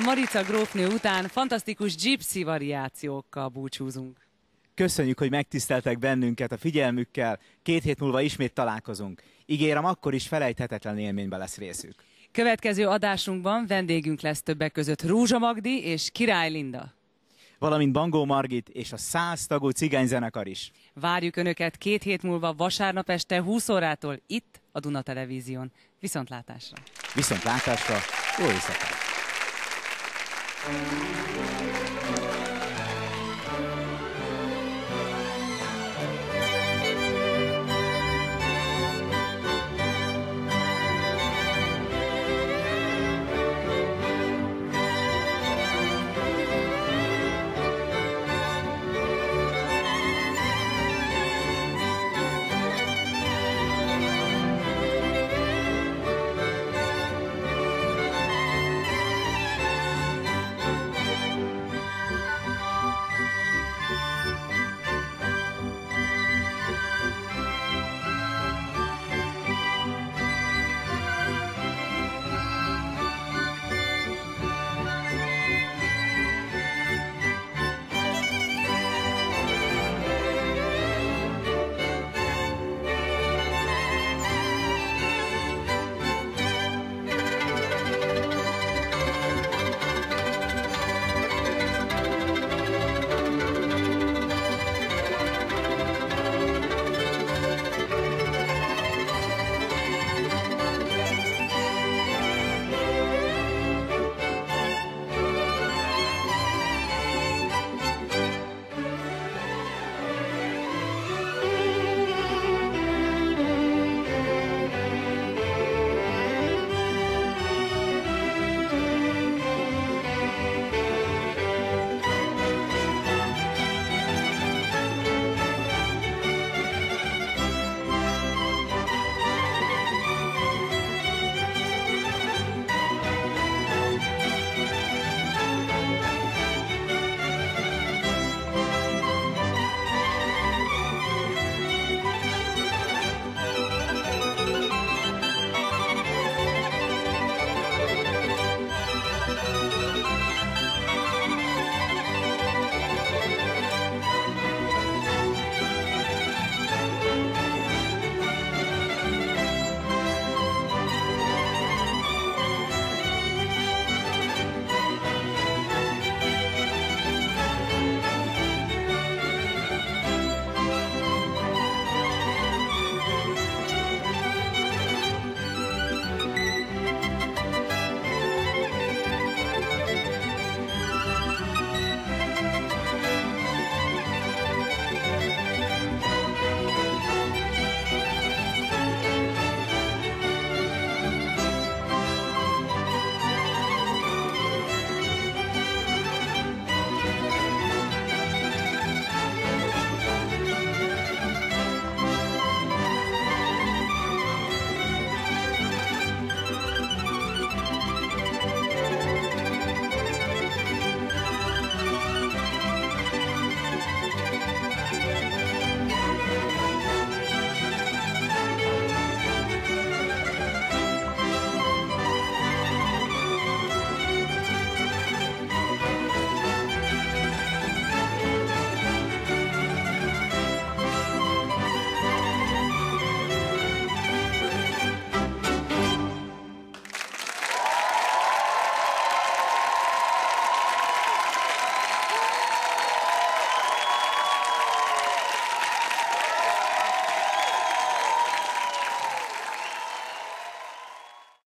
S3: A Marica grófnő után fantasztikus gypsy variációkkal búcsúzunk.
S2: Köszönjük, hogy megtiszteltek bennünket a figyelmükkel. Két hét múlva ismét találkozunk. Ígérem, akkor is felejthetetlen élménybe lesz részük.
S3: Következő adásunkban vendégünk lesz többek között Rúzsa Magdi és Király Linda.
S2: Valamint Bangó Margit és a száz tagú cigányzenekar is.
S3: Várjuk Önöket két hét múlva vasárnap este 20 órától itt a Duna Televízión. Viszontlátásra!
S2: Viszont látásra, jó éjszakát!
S17: Thank you.